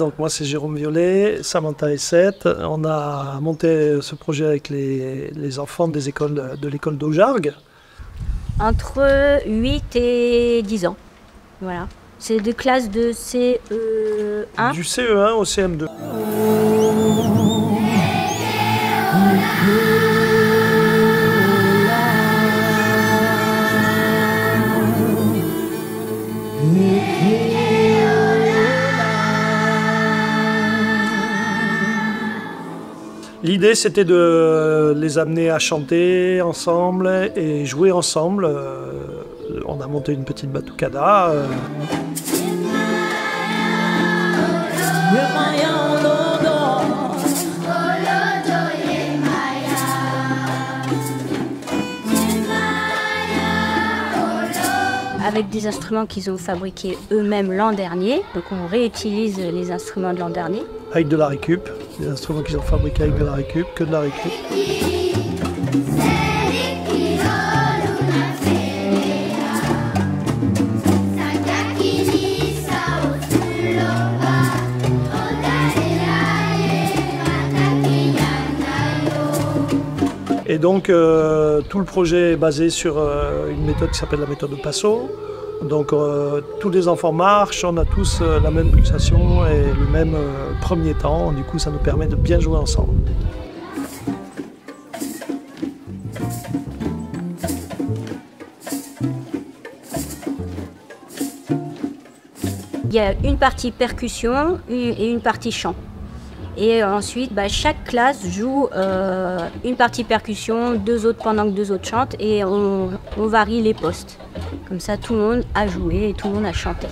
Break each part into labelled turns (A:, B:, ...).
A: Donc moi c'est Jérôme Violet, Samantha et Seth. On a monté ce projet avec les, les enfants des écoles de l'école d'Aujargues.
B: Entre 8 et 10 ans. Voilà. C'est des classes de CE1.
A: Du CE1 au CM2. L'idée c'était de les amener à chanter ensemble et jouer ensemble. Euh, On a monté une petite batucada.
B: Avec des instruments qu'ils ont fabriqués eux-mêmes l'an dernier. Donc on réutilise les instruments de l'an dernier.
A: avec de la récup, des instruments qu'ils ont fabriqués avec de la récup, que de la récup. Et donc euh, tout le projet est basé sur euh, une méthode qui s'appelle la méthode de Passo. Donc euh, tous les enfants marchent, on a tous la même pulsation et le même premier temps. Du coup, ça nous permet de bien jouer ensemble.
B: Il y a une partie percussion et une partie chant. Et ensuite, bah, chaque classe joue euh, une partie percussion, deux autres pendant que deux autres chantent, et on, on varie les postes. Comme ça, tout le monde a joué et tout le monde a chanté.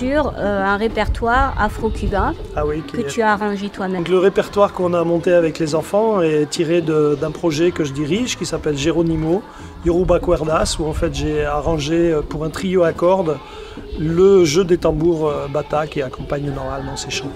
B: Sur euh, un répertoire afro-cubain
A: Ah oui,
B: que
A: est-
B: tu as arrangé toi-même.
A: Le répertoire qu'on a monté avec les enfants est tiré d'un projet que je dirige qui s'appelle Geronimo Yoruba Cuerdas, où en fait j'ai arrangé euh, pour un trio à cordes le jeu des tambours euh, bata qui accompagne normalement ces chants.